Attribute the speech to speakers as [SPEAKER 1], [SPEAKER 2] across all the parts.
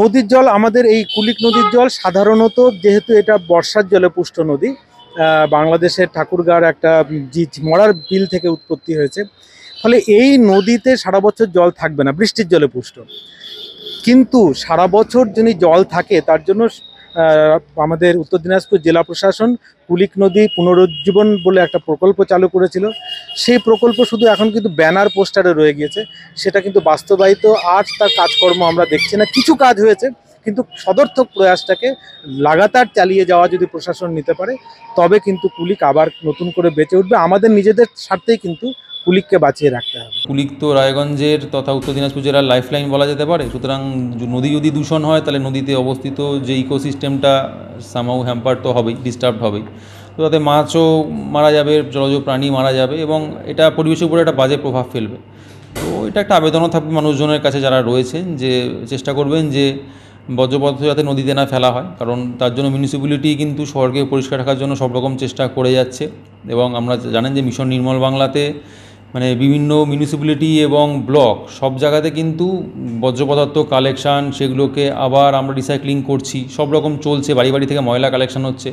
[SPEAKER 1] নদীর জল, আমাদের এই কুলিক নদীর জল সাধারণত যেহেতু এটা বর্ষার জলে পুষ্ট নদী বাংলাদেশের ঠাকুরগাঁর একটা মরার বিল থেকে উৎপত্তি হয়েছে। ফলে এই নদীতে সারা বছর জল থাকবে না, বৃষ্টির জলে পুষ্ট। কিন্তু সারা বছর যদি জল থাকে, তার জন্য আমাদের উত্তর দিনাজপুর জেলা প্রশাসন কুলিক নদী পুনরুজ্জীবন বলে একটা প্রকল্প চালু করেছিল। সেই প্রকল্প শুধু এখন কিন্তু ব্যানার পোস্টারে রয়ে গিয়েছে। সেটা কিন্তু বাস্তবায়িত, আর তার কাজকর্ম আমরা দেখছি না। কিছু কাজ হয়েছে, কিন্তু সদর্থক প্রয়াসটাকে লাগাতার চালিয়ে যাওয়া যদি প্রশাসন নিতে পারে, তবে কিন্তু কুলিক আবার নতুন করে বেঁচে উঠবে। আমাদের নিজেদের স্বার্থেই কিন্তু কুলিককে বাঁচিয়ে রাখতে হবে।
[SPEAKER 2] কুলিক তো রায়গঞ্জের তথা উত্তর দিনাজপুর জেলার লাইফলাইন বলা যেতে পারে। সুতরাং নদী যদি দূষণ হয়, তাহলে নদীতে অবস্থিত যে ইকোসিস্টেমটা সামাউ হ্যাম্পার তো হবেই ডিস্টার্ব হবেই। তো তাতে মাছও মারা যাবে, জলজ প্রাণী মারা যাবে এবং এটা পরিবেশের উপরে একটা বাজে প্রভাব ফেলবে। তো এটা একটা আবেদনও থাকবে মানুষজনের কাছে যারা রয়েছেন যে চেষ্টা করবেন যে বর্জ্যপদার্থ যাতে নদীতে না ফেলা হয়। কারণ তার জন্য মিউনিসিপ্যালিটি কিন্তু শহরকে পরিষ্কার রাখার জন্য সব রকম চেষ্টা করে যাচ্ছে। এবং আমরা জানেন যে মিশন নির্মল বাংলাতে মানে বিভিন্ন মিউনিসিপ্যালিটি এবং ব্লক সব জায়গাতে কিন্তু বর্জ্য পদার্থ কালেকশান সেগুলোকে আবার আমরা রিসাইক্লিং করছি। সব রকম চলছে, বাড়ি বাড়ি থেকে ময়লা কালেকশন হচ্ছে।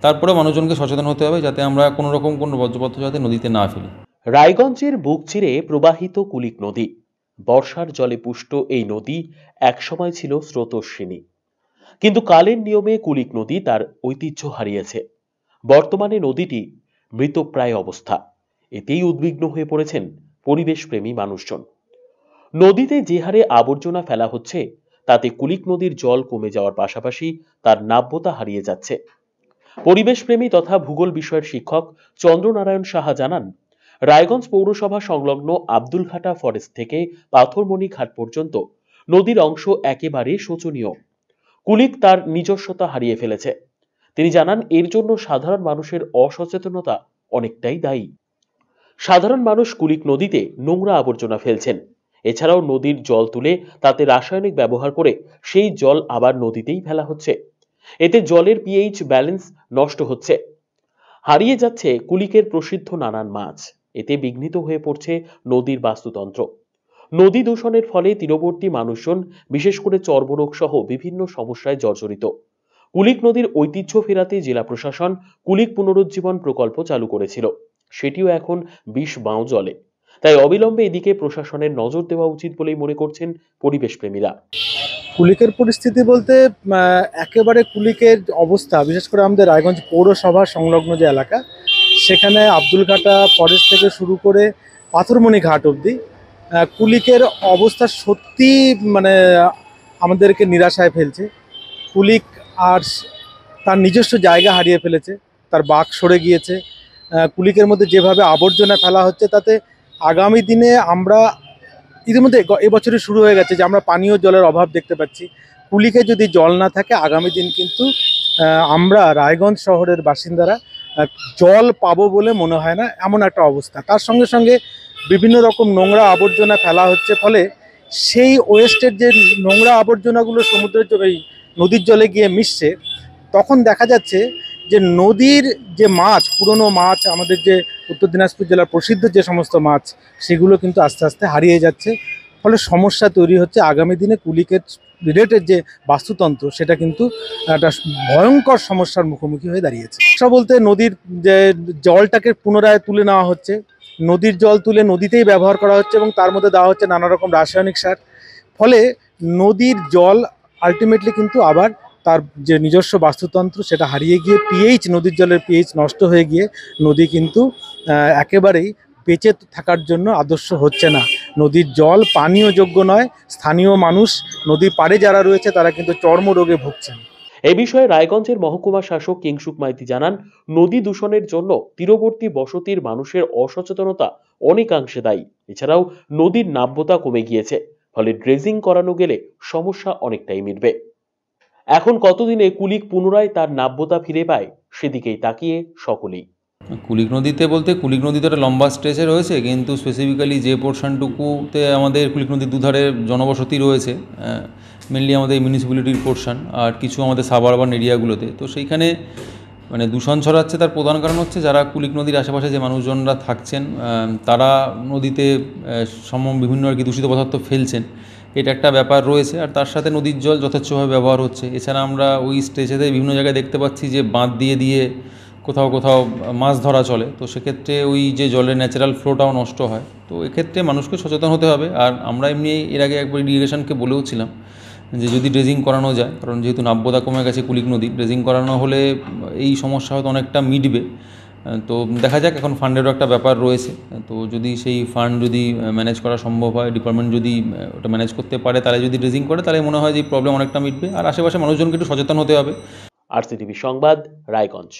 [SPEAKER 2] তারপরে মানুষজনকে সচেতন হতে হবে যাতে আমরা কোনো রকম কোনো বর্জ্যপদার্থ যাতে নদীতে না ফেলি।
[SPEAKER 3] রায়গঞ্জের বুক চিরে প্রবাহিত কুলিক নদী। বর্ষার জলে পুষ্ট এই নদী একসময় ছিল স্রোতস্বিনী। কিন্তু কালের নিয়মে কুলিক নদী তার ঐতিহ্য হারিয়েছে। বর্তমানে নদীটি মৃতপ্রায় অবস্থা। এতেই উদ্বিগ্ন হয়ে পড়েছেন পরিবেশপ্রেমী মানুষজন। নদীতে যে হারে আবর্জনা ফেলা হচ্ছে, তাতে কুলিক নদীর জল কমে যাওয়ার পাশাপাশি তার নাব্যতা হারিয়ে যাচ্ছে। পরিবেশপ্রেমী তথা ভূগোল বিষয়ের শিক্ষক চন্দ্রনারায়ণ সাহা জানান, রায়গঞ্জ পৌরসভা সংলগ্ন আব্দুলঘাটা ফরেস্ট থেকে পাথরমণি ঘাট পর্যন্ত নদীর অংশ একেবারে শোচনীয়। কুলিক তার নিজস্বতা হারিয়ে ফেলেছে। তিনি জানান, এর জন্য সাধারণ মানুষের অসচেতনতা অনেকটাই দায়ী। সাধারণ মানুষ কুলিক নদীতে নোংরা আবর্জনা ফেলছেন। এছাড়াও নদীর জল তুলে তাতে রাসায়নিক ব্যবহার করে সেই জল আবার নদীতেই ফেলা হচ্ছে। এতে জলের পিএইচ ব্যালেন্স নষ্ট হচ্ছে। হারিয়ে যাচ্ছে কুলিকের প্রসিদ্ধ নানান মাছ। এতে বিঘ্নিত হয়ে পড়ছে নদীর বাস্তুতন্ত্র। নদী দূষণের ফলে তীরবর্তী মানুষজন, বিশেষ করে চর্মরোগ সহ বিভিন্ন সমস্যায় জর্জরিত। কুলিক নদীর ঐতিহ্য ফেরাতে জেলা প্রশাসন কুলিক পুনরুজ্জীবন প্রকল্প চালু করেছিল। সেটিও এখন বিষ বাঁও জলে। তাই অবিলম্বে এদিকে প্রশাসনের নজর দেওয়া উচিত বলেই মনে করছেন পরিবেশপ্রেমীরা।
[SPEAKER 1] কুলিকের পরিস্থিতি বলতে একেবারে কুলিকের অবস্থা, বিশেষ করে আমাদের রায়গঞ্জ পৌরসভা সংলগ্ন যে এলাকা, সেখানে আব্দুল আব্দুলঘাটা ফরেস্ট থেকে শুরু করে পাথরমণি ঘাট অবধি কুলিকের অবস্থা সত্যি মানে আমাদেরকে নিরাশায় ফেলছে। কুলিক আর তার নিজস্ব জায়গা হারিয়ে ফেলেছে, তার বাঘ সরে গিয়েছে কুলিকের মধ্যে যেভাবে আবর্জনা ফেলা হচ্ছে, তাতে আগামী দিনে আমরা ইতিমধ্যে এবছরই শুরু হয়ে গেছে যে আমরা পানীয় জলের অভাব দেখতে পাচ্ছি। কুলিকে যদি জল না থাকে, আগামী দিন কিন্তু আমরা রায়গঞ্জ শহরের বাসিন্দারা জল পাবো বলে মনে হয় না, এমন একটা অবস্থা। তার সঙ্গে সঙ্গে বিভিন্ন রকম নোংরা আবর্জনা ফেলা হচ্ছে, ফলে সেই ওয়েস্টের যে নোংরা আবর্জনাগুলো সমুদ্রের এই নদীর জলে গিয়ে মিশছে, তখন দেখা যাচ্ছে যে নদীর যে মাছ, পুরনো মাছ, আমাদের যে উত্তর দিনাজপুর জেলার প্রসিদ্ধ যে সমস্ত মাছ, সেগুলো কিন্তু আস্তে আস্তে হারিয়ে যাচ্ছে। ফলে সমস্যা তৈরি হচ্ছে। আগামী দিনে কুলিকের রিলেটেড যে বাস্তুতন্ত্র, সেটা কিন্তু একটা ভয়ঙ্কর সমস্যার মুখোমুখি হয়ে দাঁড়িয়েছে। সমস্যা বলতে নদীর যে জলটাকে পুনরায় তুলে নেওয়া হচ্ছে। নদীর জল তুলে নদীতেই ব্যবহার করা হচ্ছে এবং তার মধ্যে দেওয়া হচ্ছে নানা রকম রাসায়নিক সার। ফলে নদীর জল আলটিমেটলি কিন্তু আবার তার যে নিজস্ব বাস্তুতন্ত্র, সেটা হারিয়ে গিয়ে পিএইচ নদীর জলের পিএইচ নষ্ট হয়ে গিয়ে নদী কিন্তু একেবারেই বেঁচে থাকার জন্য আদর্শ হচ্ছে না। নদীর জল পানীয় যোগ্য নয়, স্থানীয় মানুষ, নদীর পাড়ে যারা রয়েছে, তারা কিন্তু চর্মরোগে ভুগছেন।
[SPEAKER 3] এ বিষয়ে রায়গঞ্জের মহকুমা শাসক কিংসুক মাইতি জানান, নদী দূষণের জন্য তীরবর্তী বসতির মানুষের অসচেতনতা অনেকাংশে দায়ী। এছাড়াও নদীর নাব্যতা কমে গিয়েছে, ফলে ড্রেজিং করানো গেলে সমস্যা অনেকটাই মিটবে। এখন কতদিনে কুলিক পুনরায় তার নাব্যতা ফিরে পায়, সেদিকেই তাকিয়ে সকলেই।
[SPEAKER 2] কুলিক নদীতে বলতে কুলিক নদী তো একটা লম্বা স্ট্রেচে রয়েছে, কিন্তু স্পেসিফিক্যালি যে পোর্শনটুকুতে আমাদের কুলিক নদীর দুধারে জনবসতি রয়েছে মেনলি আমাদের মিউনিসিপ্যালিটির পোর্শন আর কিছু আমাদের সাবারবান এরিয়াগুলোতে তো সেইখানে মানে দূষণ ছড়াচ্ছে, তার প্রধান কারণ হচ্ছে যারা কুলিক নদীর আশেপাশে যে মানুষজনরা থাকছেন তারা নদীতে সম, বিভিন্ন আর কি দূষিত পদার্থ ফেলছেন। এটা একটা ব্যাপার রয়েছে। আর তার সাথে নদীর জল যথেচ্ছভাবে ব্যবহার হচ্ছে। এছাড়া আমরা ওই স্টেজেতে বিভিন্ন জায়গায় দেখতে পাচ্ছি যে বাঁধ দিয়ে দিয়ে কোথাও কোথাও মাছ ধরা চলে। তো সেক্ষেত্রে ওই যে জলের ন্যাচারাল ফ্লোটাও নষ্ট হয়। তো এক্ষেত্রে মানুষকে সচেতন হতে হবে। আর আমরা এমনি এর আগে একবার ইরিগেশনকে বলেও ছিলাম যে যদি ড্রেজিং করানো যায়, কারণ যেহেতু নাব্যতা কমে গেছে কুলিক নদী ড্রেজিং করানো হলে এই সমস্যা হয়তো অনেকটা মিটবে। তো দেখা যাক, এখন ফান্ডেরও একটা ব্যাপার রয়েছে। তো যদি সেই ফান্ড যদি ম্যানেজ করা সম্ভব হয় ডিপার্টমেন্ট যদি ওটা ম্যানেজ করতে পারে তাহলে যদি রেজিং করে, তাহলে মনে হয় যে প্রবলেম অনেকটা মিটবে। আর আশেপাশে মানুষজনকে একটু সচেতন হতে হবে।
[SPEAKER 3] আর সংবাদ, রায়গঞ্জ।